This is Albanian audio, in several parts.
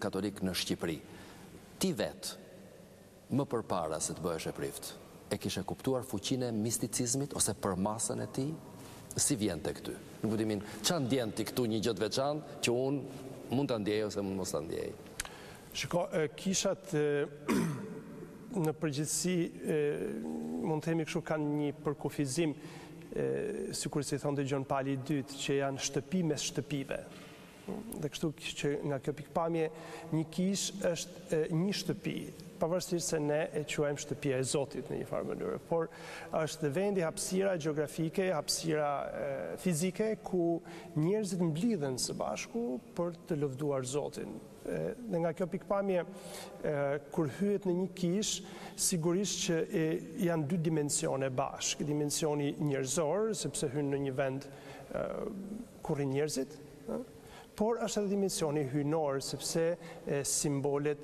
katolik në Shqipëri. Ti vetë, më përpara se të bëheshe prift, e kishe kuptuar fuqinë e misticizmit ose përmasën e tij? Si vjen tek ty? Në kuptimin, ça ndjen ti këtu një gjë të veçantë që unë mund ta ndjej ose mund mos ta ndjej? Shiko, kishat në përgjithësi, mund të themi kështu, kanë një përkufizim, sikurse thoshte Gjon Pali i Dytë, që janë shtëpi mes shtëpive. Dhe kështu që nga kjo pikëpamje, një kishë është një shtëpi, pavarësisht se ne e quajmë shtëpia e Zotit në një farë mënyrë, por është dhe vendi hapësira gjeografike, hapësira fizike ku njerëzit mblidhen së bashku për të lëvduar Zotin. Dhe nga kjo pikëpamje, kur hyhet në një kishë, sigurisht që janë dy dimensione bashkë, dimensioni njerëzor, sepse hyn në një vend ku rrinë njerëzit, Por është edhe dimensioni hyjnor, sepse simbolet,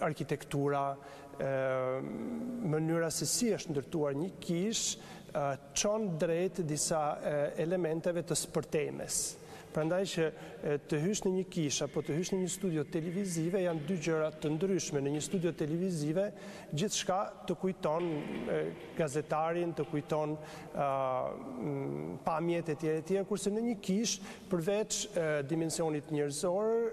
arkitektura, mënyra se si është ndërtuar një kishë, çon drejt disa elementeve të së përtejmes. Prandaj që të hysh në një kishë apo të hysh në një studio televizive janë dy gjëra të ndryshme. Në një studio televizive gjithçka të kujton gazetarinë, të kujton pamjet etj etj kurse në një kishë përveç dimensionit njerëzor